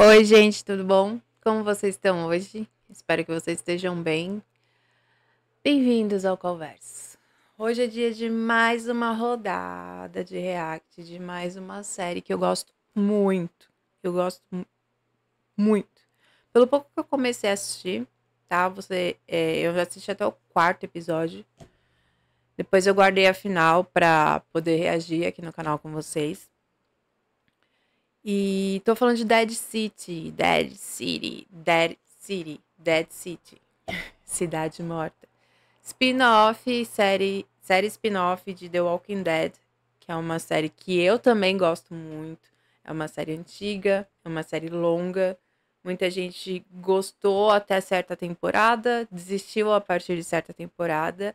Oi, gente, tudo bom? Como vocês estão hoje? Espero que vocês estejam bem. Bem-vindos ao Converso. Hoje é dia de mais uma rodada de react, de mais uma série que eu gosto muito. Eu gosto muito. Pelo pouco que eu comecei a assistir, tá? Você, é, eu já assisti até o quarto episódio. Depois eu guardei a final para poder reagir aqui no canal com vocês. E tô falando de Dead City, Dead City, Dead City, Dead City, Cidade Morta. Spin-off, série, série spin-off de The Walking Dead, que é uma série que eu também gosto muito. É uma série antiga, é uma série longa. Muita gente gostou até certa temporada, desistiu a partir de certa temporada.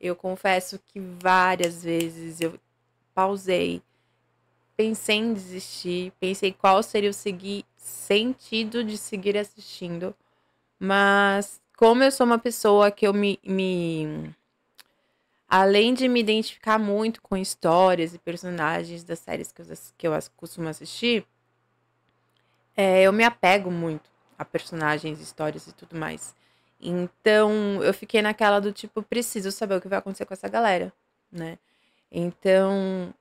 Eu confesso que várias vezes eu pausei, pensei em desistir, pensei qual seria o seguir, sentido de seguir assistindo, mas como eu sou uma pessoa que eu me, me além de me identificar muito com histórias e personagens das séries que eu, que eu costumo assistir, é, eu me apego muito a personagens, histórias e tudo mais. Então, eu fiquei naquela do tipo, preciso saber o que vai acontecer com essa galera, né? Então,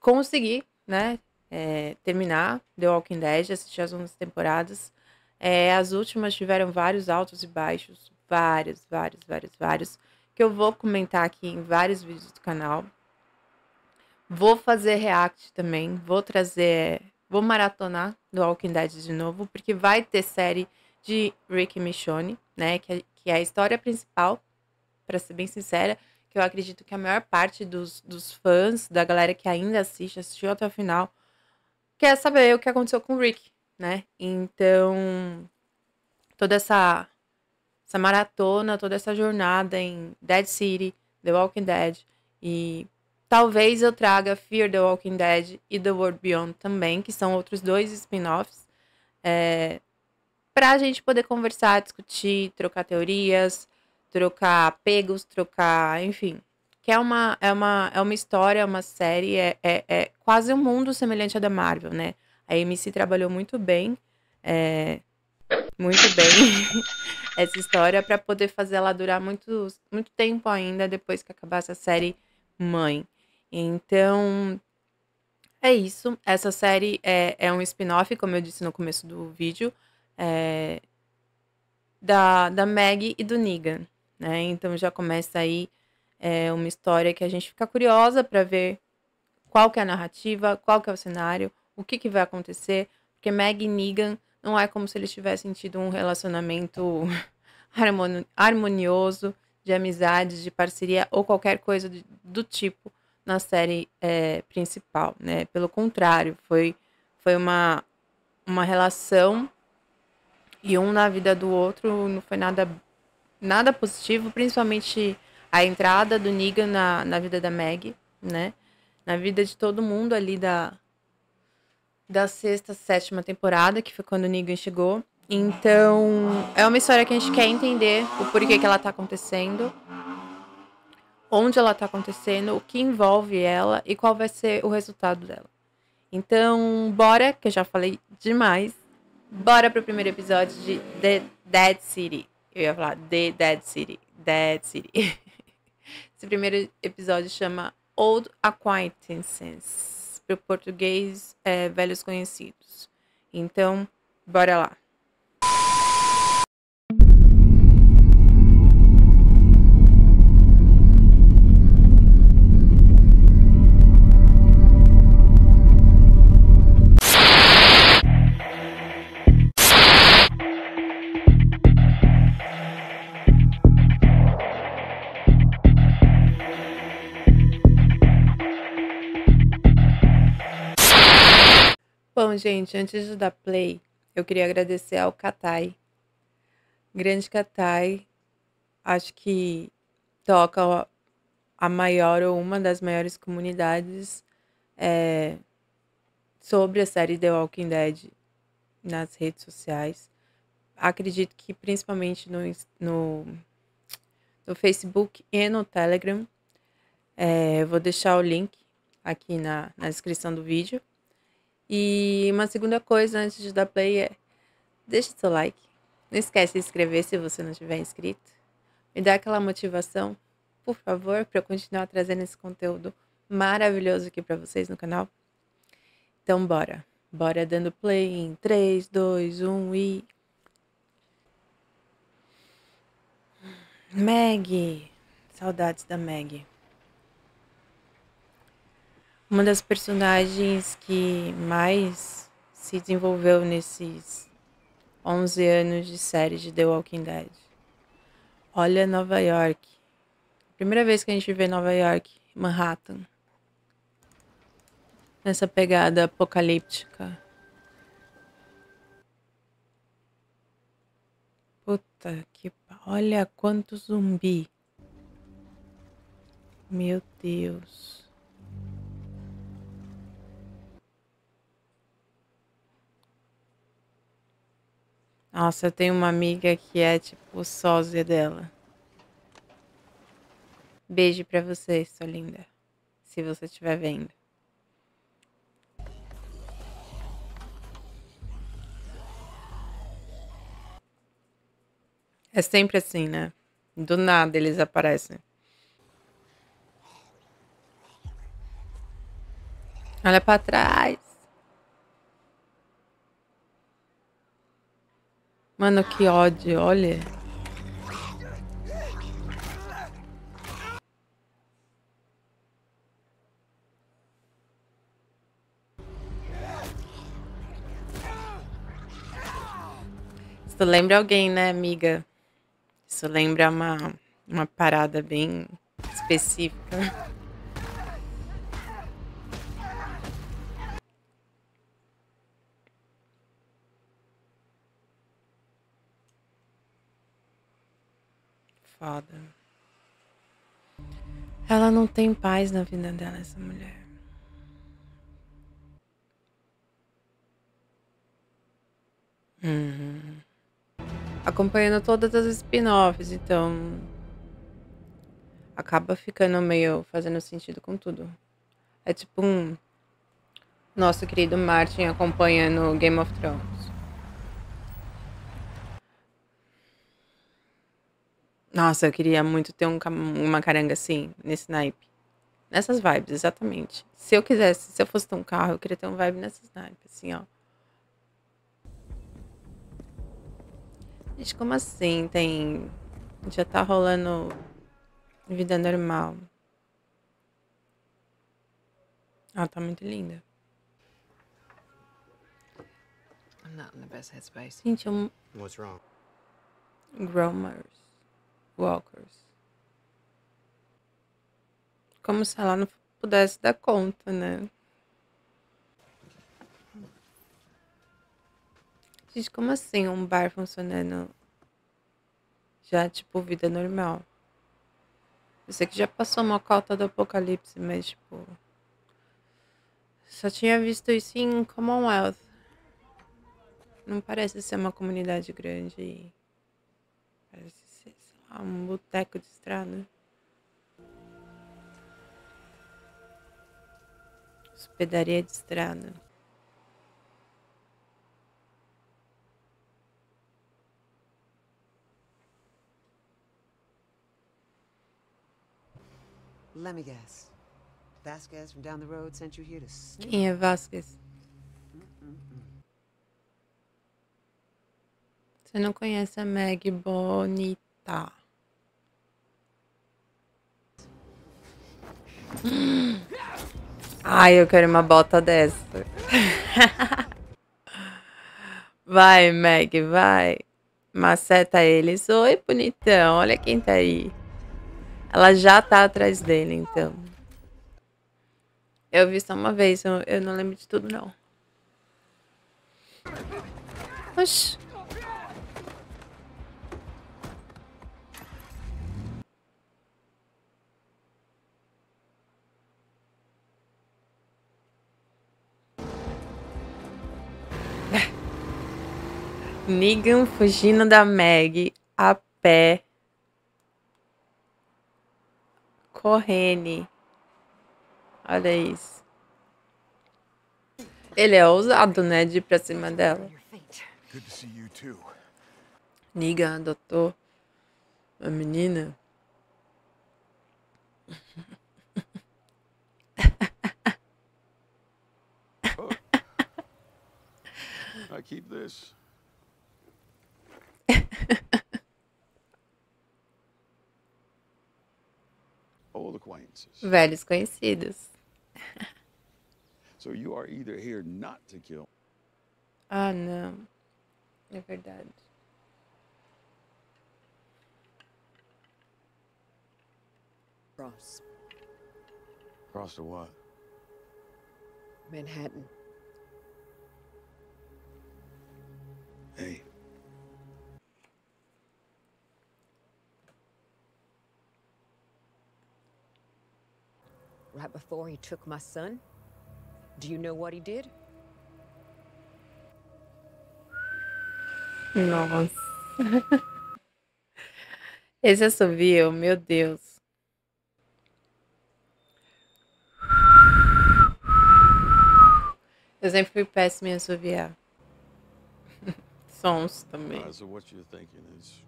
consegui, né? É, terminar The Walking Dead, assistir as 11 temporadas. É, as últimas tiveram vários altos e baixos, vários, vários, vários, vários, que eu vou comentar aqui em vários vídeos do canal. Vou fazer react também, vou trazer, vou maratonar The Walking Dead de novo, porque vai ter série de Rick e Michonne, né? Que é, que é a história principal, para ser bem sincera, que eu acredito que a maior parte dos, dos fãs, da galera que ainda assiste, assistiu até o final, quer saber o que aconteceu com o Rick, né? Então, toda essa, essa maratona, toda essa jornada em Dead City, The Walking Dead e talvez eu traga Fear the Walking Dead e The World Beyond também, que são outros dois spin-offs. É, para a gente poder conversar, discutir, trocar teorias, trocar apegos, trocar, enfim. Que é uma, é uma, é uma história, uma série, é, é, é quase um mundo semelhante à da Marvel, né? A MC trabalhou muito bem, é, muito bem, essa história para poder fazer ela durar muito, muito tempo ainda depois que acabasse a série Mãe. Então, é isso. Essa série é, é um spin-off, como eu disse no começo do vídeo é, da, da Meg e do Negan, né? Então já começa aí é, uma história que a gente fica curiosa para ver qual que é a narrativa, qual que é o cenário, o que, que vai acontecer, porque Meg e Negan não é como se eles tivessem tido um relacionamento harmonioso, de amizade, de parceria ou qualquer coisa do, tipo na série é, principal, né? Pelo contrário, foi, foi uma, uma relação e um na vida do outro não foi nada, nada positivo, principalmente a entrada do Negan na, na vida da Meg, né? Na vida de todo mundo ali da, da sexta, sétima temporada, que foi quando o Negan chegou. Então, é uma história que a gente quer entender o porquê que ela tá acontecendo, onde ela tá acontecendo, o que envolve ela e qual vai ser o resultado dela. Então, bora, que eu já falei demais. Bora pro primeiro episódio de The Dead City. Eu ia falar The Dead City. Dead City. Esse primeiro episódio chama Old Acquaintances. Pro português, é, Velhos Conhecidos. Então, bora lá. Gente, antes de dar play, eu queria agradecer ao Katai. Grande Katai, acho que toca a maior ou uma das maiores comunidades é, sobre a série The Walking Dead nas redes sociais. Acredito que principalmente no, no, no Facebook e no Telegram. É, vou deixar o link aqui na, na descrição do vídeo. E uma segunda coisa antes de dar play é deixa seu like. Não esquece de inscrever se você não tiver inscrito. Me dá aquela motivação, por favor, para eu continuar trazendo esse conteúdo maravilhoso aqui para vocês no canal. Então bora. Bora dando play em 3, 2, 1 e Meg. Saudades da Meg. Uma das personagens que mais se desenvolveu nesses 11 anos de série de The Walking Dead. Olha Nova York. Primeira vez que a gente vê Nova York, Manhattan. Nessa pegada apocalíptica. Puta que. Olha quanto zumbi. Meu Deus. Nossa, eu tenho uma amiga que é tipo sósia dela. Beijo pra você, sua linda. Se você estiver vendo. É sempre assim, né? Do nada eles aparecem. Olha pra trás. Mano, que ódio, olha. Isso lembra alguém, né, amiga? Isso lembra uma, uma parada bem específica. Foda. Ela não tem paz na vida dela, essa mulher. Uhum. Acompanhando todas as spin-offs, então. Acaba ficando meio fazendo sentido com tudo. É tipo um. Nosso querido Martin acompanhando Game of Thrones. Nossa, eu queria muito ter um, uma caranga assim, nesse naipe. Nessas vibes, exatamente. Se eu quisesse, se eu fosse ter um carro, eu queria ter um vibe nessas naipes, assim, ó. Gente, como assim? Tem. Já tá rolando vida normal. Ela tá muito linda. I'm not in the best headspace. Gente, um. What's wrong? Gromers. Walkers. Como se ela não pudesse dar conta, né? Gente, como assim um bar funcionando já, tipo, vida normal? Eu sei que já passou uma cota do apocalipse, mas, tipo. Só tinha visto isso em Commonwealth. Não parece ser uma comunidade grande. Parece a um boteco de estrada. Hospedaria de estrada. Let me guess. Vasquez from down the road sent you here to. Quem é Vasquez? Você não conhece a Meg Bonita. Ai, eu quero uma bota dessa. Vai, Meg, vai. Maceta eles. Oi, bonitão. Olha quem tá aí. Ela já tá atrás dele, então. Eu vi só uma vez, eu, eu não lembro de tudo, não. Oxi. Negan fugindo da Meg a pé. Correndo. Olha isso. Ele é ousado, né? De ir pra cima dela. Niga adotou uma menina. Keep this. Old acquaintances. Velhos conhecidos. So you are either here not to kill Ah, não. É verdade. Ross, across to what? Manhattan. Hey, Right before he took my son? Do you know what he did? Nossa. Esse assovio, meu Deus. Eu sempre fui péssima em assoviar. Sons também. uh, so what you're thinking is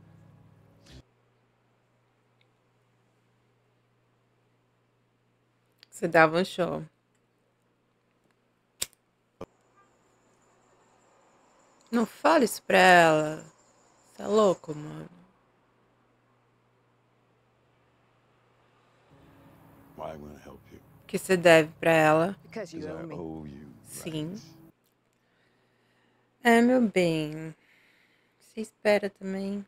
Você dava um show. Não fala isso pra ela. Você é louco, mano. O que você deve pra ela? Sim. É, meu bem. Você espera também.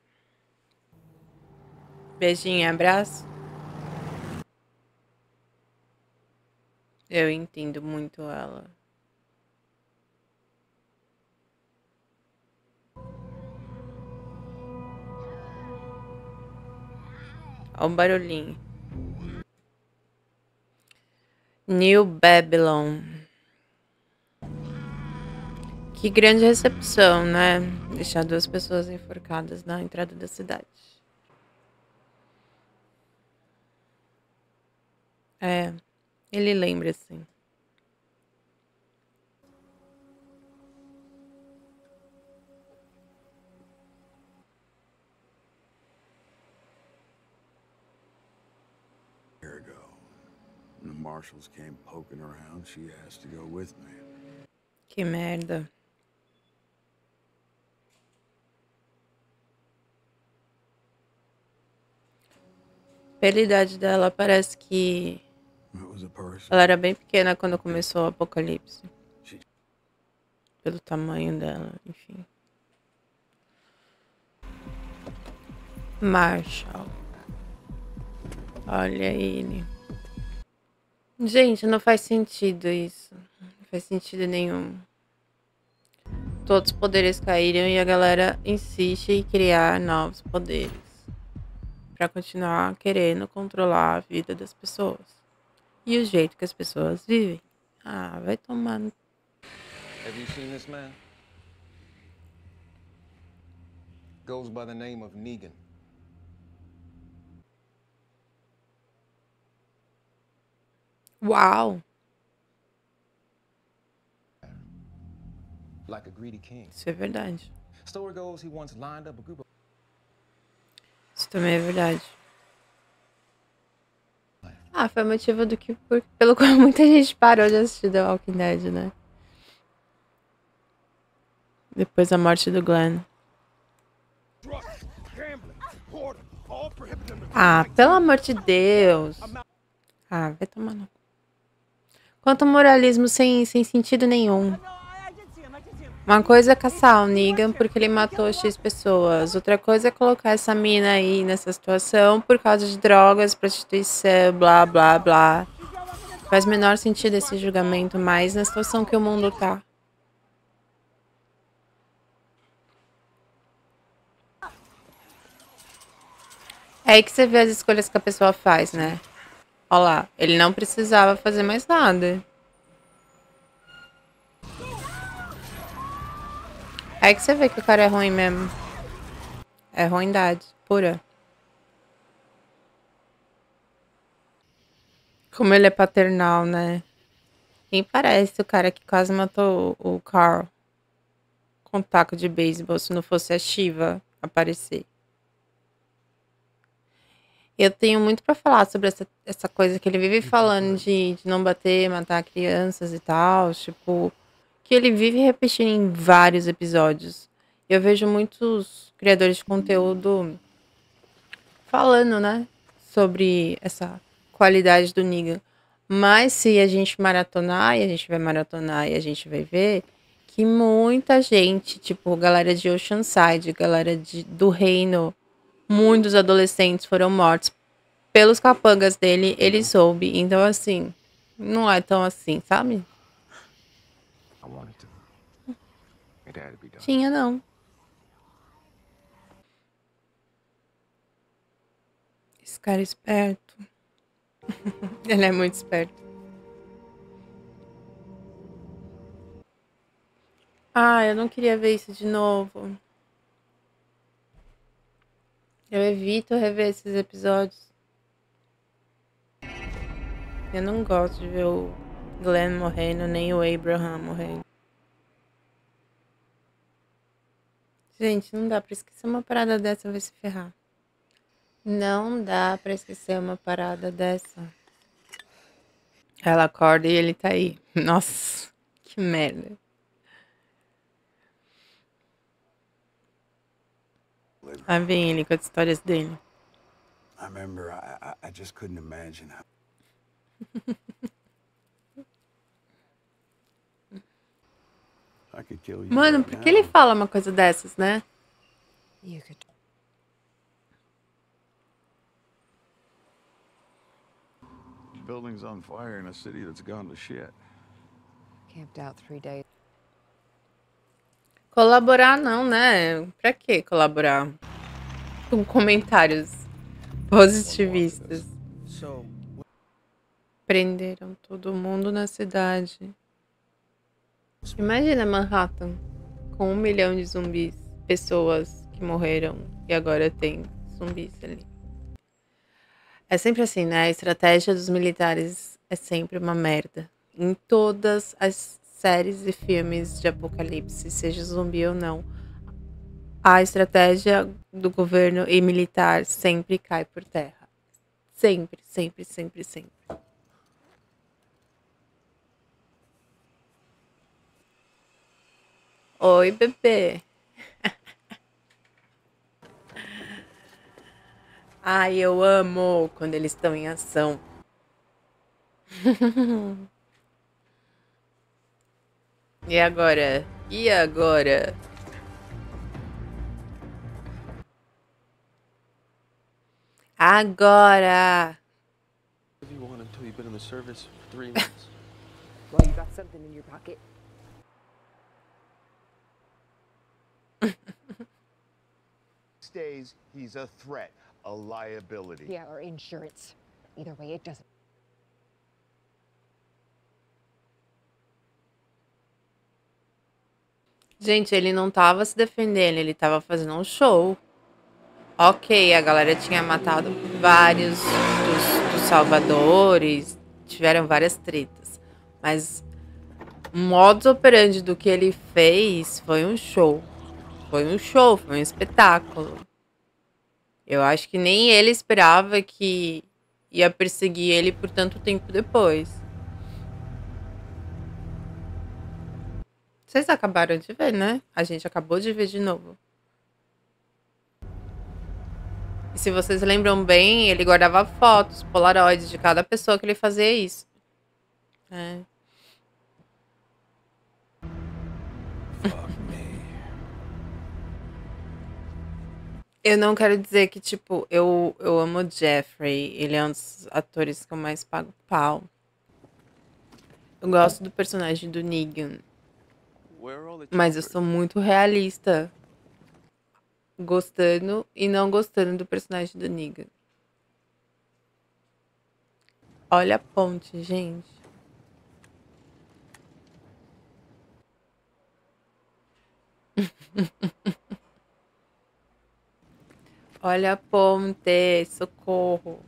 Beijinho, abraço. Eu entendo muito ela. Olha o barulhinho. New Babylon. Que grande recepção, né? Deixar duas pessoas enforcadas na entrada da cidade. É, ele lembra, assim. marshals came poking around, she asked to go with me. Que merda. Pela idade dela, parece que Ela era bem pequena quando começou o apocalipse. Pelo tamanho dela, enfim. Marshall. Olha ele. Gente, não faz sentido isso. Não faz sentido nenhum. Todos os poderes caíram e a galera insiste em criar novos poderes. Pra continuar querendo controlar a vida das pessoas. E o jeito que as pessoas vivem. Ah, vai tomar. no- Have you seen this man? Goes by the name of Negan. Uau! Like a greedy king. Isso é verdade. Story goes he once lined up a group of Isso também é verdade. Ah, foi o motivo do que, por- pelo qual muita gente parou de assistir The Walking Dead, né? Depois da morte do Glenn. Ah, pelo amor de Deus. Ah, vai tomar no. cu. Quanto moralismo sem, sem sentido nenhum. Uma coisa é caçar o Negan porque ele matou X pessoas. Outra coisa é colocar essa mina aí nessa situação por causa de drogas, prostituição, blá blá blá. Faz menor sentido esse julgamento mais na situação que o mundo tá. É aí que você vê as escolhas que a pessoa faz, né? Olha lá, ele não precisava fazer mais nada. Aí que você vê que o cara é ruim mesmo. É ruindade pura. Como ele é paternal, né? Quem parece o cara que quase matou o Carl com taco de beisebol se não fosse a Shiva aparecer. Eu tenho muito pra falar sobre essa, essa coisa que ele vive falando de, de não bater, matar crianças e tal. Tipo, que ele vive repetindo em vários episódios. Eu vejo muitos criadores de conteúdo falando, né? Sobre essa qualidade do Negan. Mas se a gente maratonar, e a gente vai maratonar e a gente vai ver que muita gente, tipo, galera de Oceanside, galera de, do reino, muitos adolescentes foram mortos pelos capangas dele, ele soube. Então, assim, não é tão assim, sabe? I wanted to. It had to be done. Tinha, não. Esse cara é esperto. ele é muito esperto. Ah, eu não queria ver isso de novo. Eu evito rever esses episódios. Eu não gosto de ver o Glenn morrendo, nem o Abraham morrendo. Gente, não dá pra esquecer uma parada dessa, vai se ferrar. Não dá pra esquecer uma parada dessa. Ela acorda e ele tá aí. Nossa, que merda. Lá vem ele com as histórias dele. I remember I, I, I just couldn't imagine how. I could kill you. Mano, por que ele fala uma coisa dessas, né? Building's on fire in a city that's gone to shit. Camped out three days. Colaborar não, né? Pra que colaborar? Com comentários positivistas. So, Prenderam todo mundo na cidade. Imagina Manhattan com um milhão de zumbis, pessoas que morreram e agora tem zumbis ali. É sempre assim, né? A estratégia dos militares é sempre uma merda. Em todas as séries e filmes de apocalipse, seja zumbi ou não, a estratégia do governo e militar sempre cai por terra. Sempre, sempre, sempre, sempre. Oi, bebê. Ai, eu amo quando eles estão em ação. E agora? E agora? Agora! You want until you've been in the service for three months. Well, you got something in your pocket. Days, he's a threat, a liability. Yeah, or insurance. Either way, it doesn't. Gente, ele não tava se defendendo, ele tava fazendo um show. Ok, a galera tinha matado vários dos, dos salvadores, tiveram várias tretas. Mas o modus operandi do que ele fez foi um show. Foi um show, foi um espetáculo. Eu acho que nem ele esperava que ia perseguir ele por tanto tempo depois. Vocês acabaram de ver, né? A gente acabou de ver de novo. E se vocês lembram bem, ele guardava fotos, polaroids de cada pessoa que ele fazia isso. É. Eu não quero dizer que, tipo, eu, eu amo o Jeffrey. Ele é um dos atores que eu mais pago pau. Eu gosto do personagem do Negan. Mas eu sou muito realista. Gostando e não gostando do personagem do Negan. Olha a ponte, gente. Olha a ponte, socorro.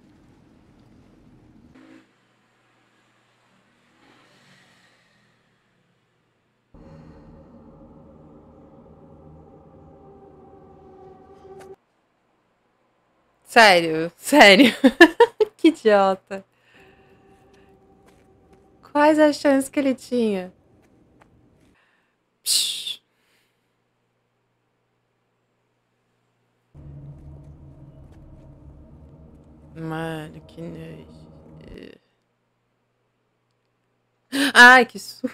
Sério, sério. que idiota. Quais as chances que ele tinha? Psh. Mano, que nojo. Ai, que susto.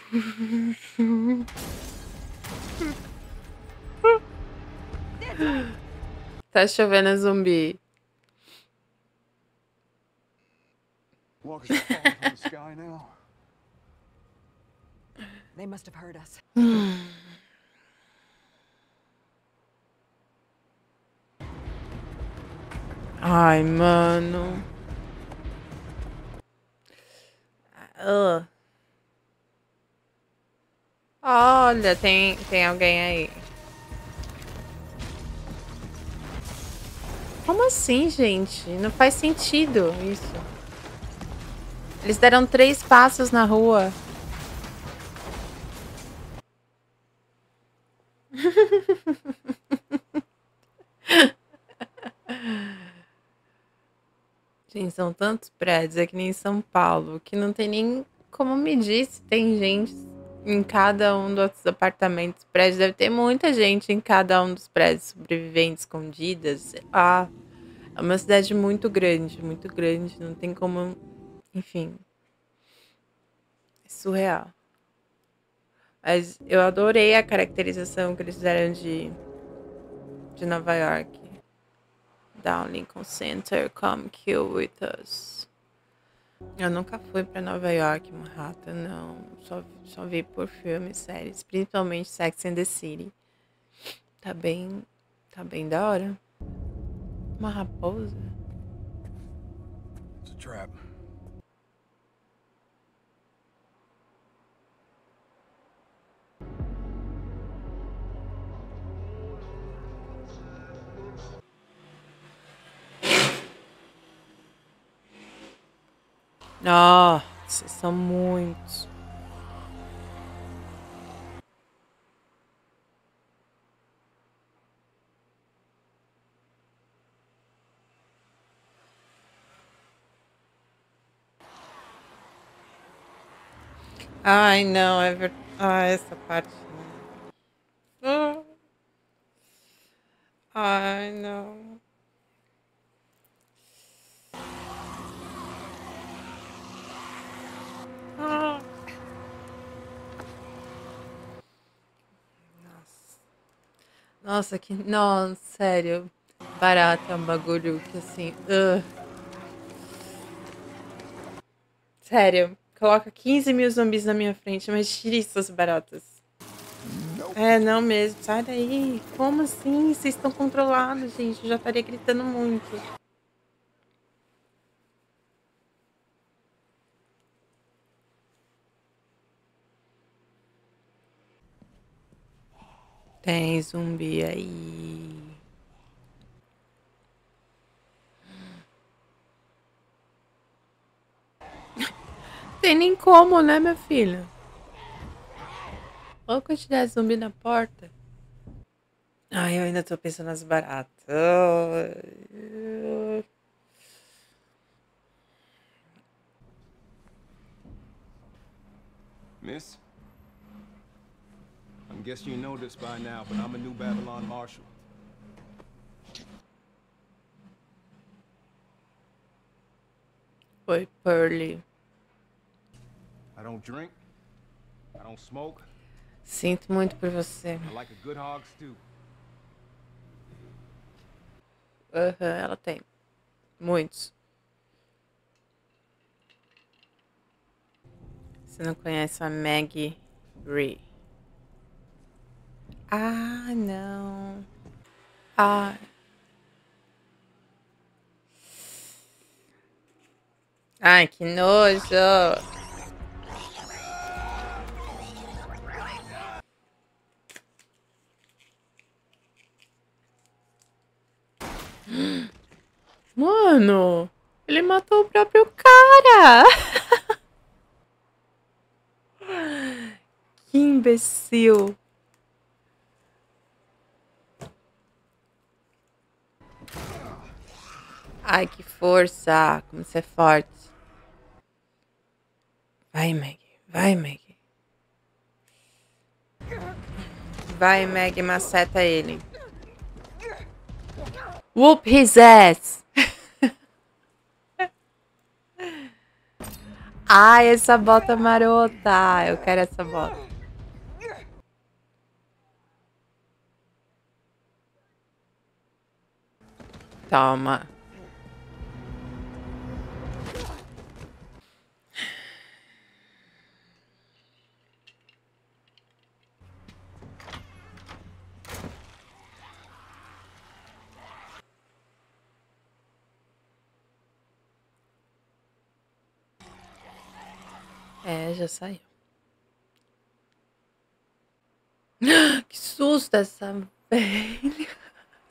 Tá chovendo zumbi. They must have heard us. Ai, mano. Ugh. Olha, tem, tem alguém aí. Como assim, gente? Não faz sentido isso. Eles deram três passos na rua. Gente, são tantos prédios aqui nem em São Paulo que não tem nem como medir se tem gente em cada um dos apartamentos. Prédios deve ter muita gente em cada um dos prédios, sobreviventes, escondidas. Ah, é uma cidade muito grande, muito grande. Não tem como. Enfim. É surreal. Mas eu adorei a caracterização que eles fizeram de, de Nova York. Down Lincoln Center, come kill with us. Eu nunca fui pra Nova York, Manhattan, não. Só, só vi por filmes, séries, principalmente Sex and the City. Tá bem. Tá bem da hora. Uma raposa? It's a trap. Nossa, são muitos. Ai, não, é verdade. Ah, essa parte. não. Ah. Ai, não. Ah. Nossa. Nossa, que. Não, sério. Barata é um bagulho que assim. ugh. Sério. Coloca 15 mil zumbis na minha frente, mas tire essas baratas. É, não mesmo. Sai daí. Como assim? Vocês estão controlados, gente. Eu já estaria gritando muito. Tem zumbi aí. Tem nem como, né, minha filha? Olha a quantidade de zumbi na porta. Ai, eu ainda tô pensando nas baratas. Miss? I'm guessing you know this by now, but I'm a new Babylon Marshal. Oi, Pearly. I don't drink. I don't smoke. Sinto muito por você. I like a good hog stew. Aham, ela tem. Muitos. Você não conhece a Maggie Ree? Ah, não. Ah. Ai, que nojo. Mano, ele matou o próprio cara. que imbecil. Ai, que força! Como você é forte. Vai, Meg. Vai, Meg. Vai, Meg, maceta ele. Whoop his ass! Ai, essa bota marota! Eu quero essa bota. Toma. É, já saiu. Que susto essa velha.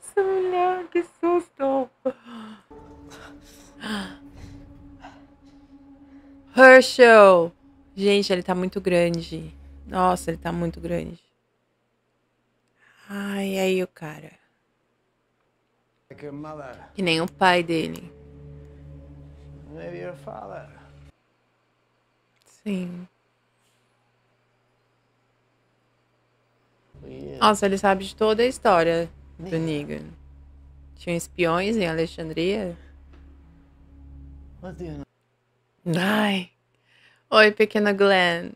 Essa mulher, que susto. Herschel. Gente, ele tá muito grande. Nossa, ele tá muito grande. Ai, aí o cara. Mother, Que nem o pai dele. maybe your father. Sim. Nossa, ele sabe de toda a história do Negan. Tinha espiões em Alexandria. Ai. Oi, pequena Glenn.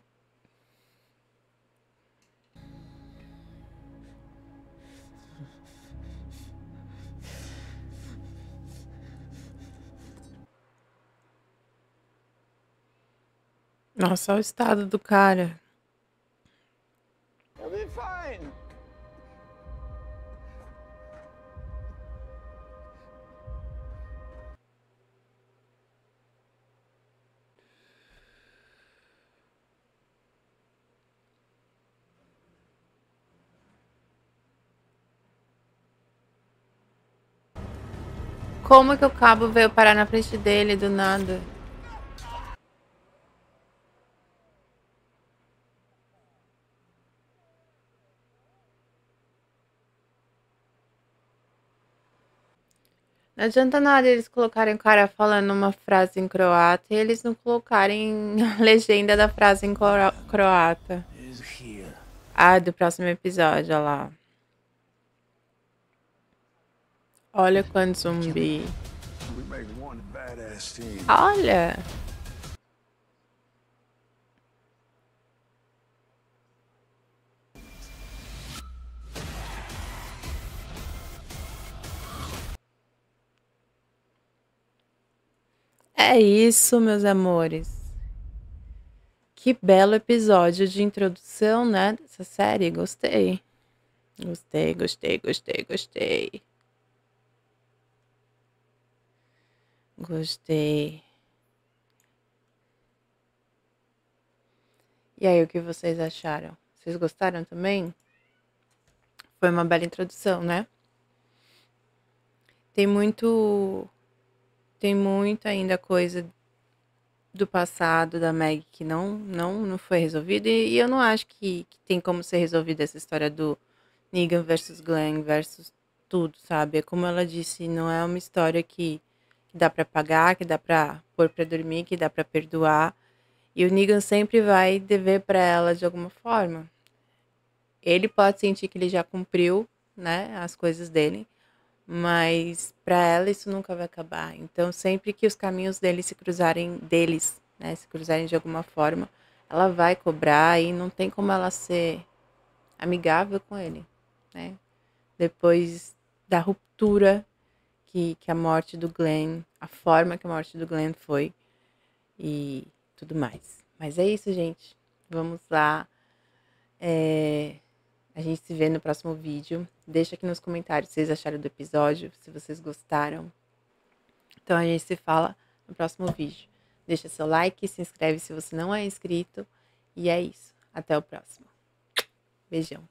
Nossa, olha o estado do cara. Be fine. Como que o cabo veio parar na frente dele do nada? Não adianta nada eles colocarem o cara falando uma frase em croata e eles não colocarem a legenda da frase em cro- croata. Ah, do próximo episódio, olha lá. Olha quanto zumbi. Olha! É isso, meus amores. Que belo episódio de introdução, né? Dessa série. Gostei. Gostei, gostei, gostei, gostei. Gostei. E aí, o que vocês acharam? Vocês gostaram também? Foi uma bela introdução, né? Tem muito. Tem muito ainda coisa do passado da Meg que não, não, não foi resolvida. E, e eu não acho que, que tem como ser resolvida essa história do Negan versus Glenn versus tudo, sabe? É como ela disse, não é uma história que, que dá pra pagar, que dá pra pôr pra dormir, que dá pra perdoar. E o Negan sempre vai dever pra ela de alguma forma. Ele pode sentir que ele já cumpriu, né, as coisas dele, mas pra ela isso nunca vai acabar. Então, sempre que os caminhos deles se cruzarem deles, né, se cruzarem de alguma forma, ela vai cobrar e não tem como ela ser amigável com ele, né? Depois da ruptura que, que a morte do Glenn, a forma que a morte do Glenn foi e tudo mais. Mas é isso, gente. Vamos lá. É, A gente se vê no próximo vídeo. Deixa aqui nos comentários se vocês acharam do episódio, se vocês gostaram. Então a gente se fala no próximo vídeo. Deixa seu like, se inscreve se você não é inscrito. E é isso. Até o próximo. Beijão.